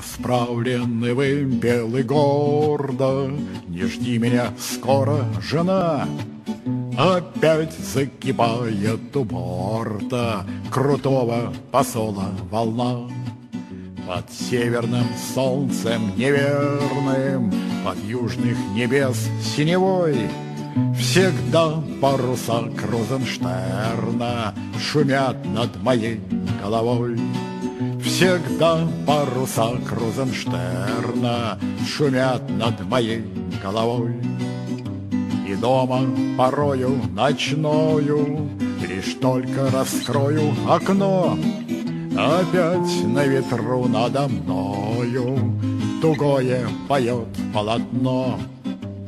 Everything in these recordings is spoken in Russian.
расправленный вымпел и гордо Не жди меня скоро, жена! Опять закипает у борта Крутого посола волна. Под северным солнцем неверным Под южных небес синевой Всегда паруса Крузенштерна Шумят над моей головой Всегда паруса Крузенштерна Шумят над моей головой. И дома порою ночною Лишь только раскрою окно. Опять на ветру надо мною Тугое поет полотно.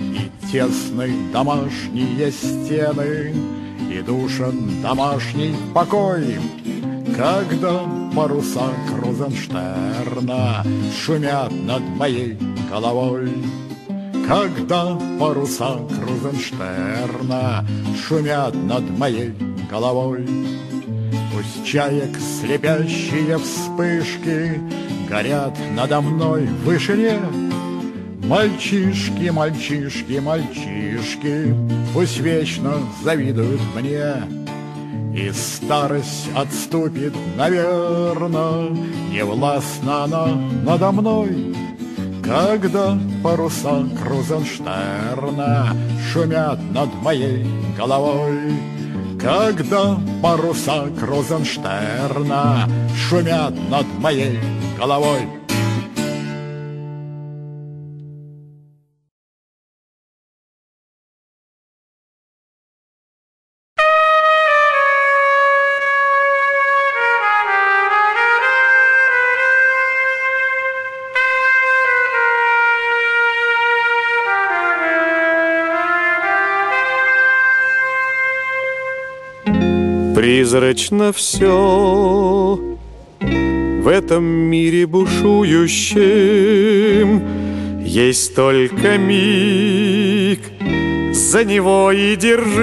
И тесны домашние стены И душен домашний покой. Когда паруса Крузенштерна Шумят над моей головой. Когда паруса Крузенштерна Шумят над моей головой Пусть чаек слепящие вспышки Горят надо мной в вышине. Мальчишки, мальчишки, мальчишки Пусть вечно завидуют мне И старость отступит, наверно Не властна она надо мной. Когда паруса Крузенштерна Шумят над моей головой когда паруса Крузенштерна Шумят над моей головой Призрачно все в этом мире бушующем. Есть только миг, за него и держись.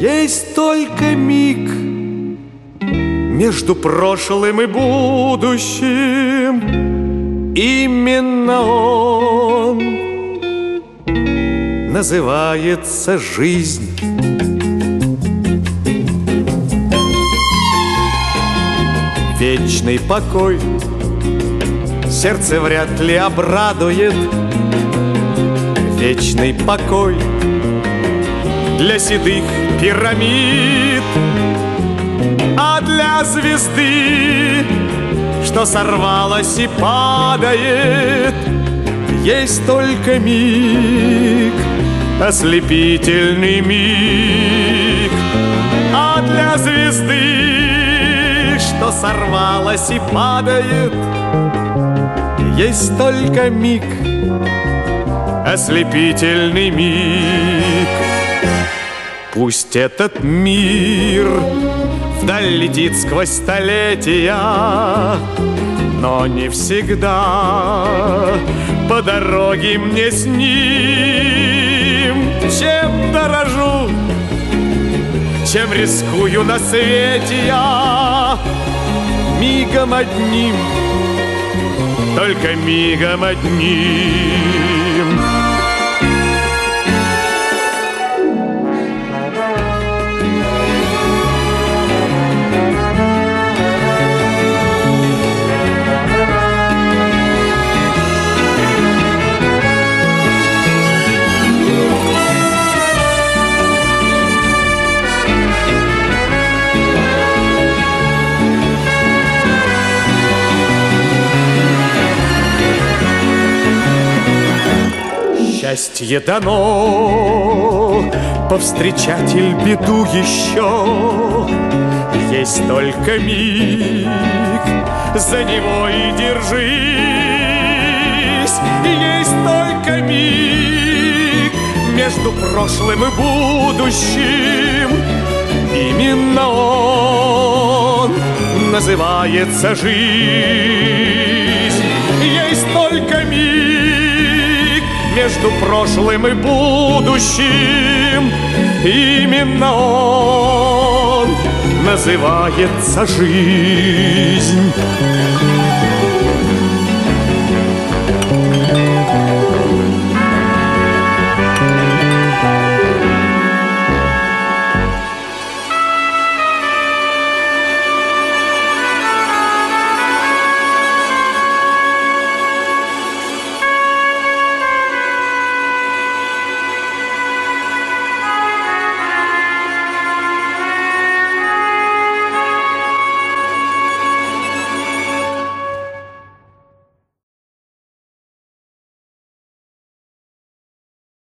Есть только миг между прошлым и будущим. Именно он называется жизнь вечный покой. Сердце вряд ли обрадует Вечный покой. Для седых пирамид А для звезды Что сорвалась и падает Есть только миг Ослепительный миг. А для звезды сорвалась и падает. Есть только миг, ослепительный миг. Пусть этот мир вдаль летит сквозь столетия Но не всегда по дороге мне с ним. Чем дорожу, чем рискую на свете я мигом одним, только мигом одним. Счастье дано, повстречатель беду еще. Есть только миг, за него и держись. Есть только миг. Между прошлым и будущим. Именно он называется жизнь. Есть только миг между прошлым и будущим. Именно он называется жизнь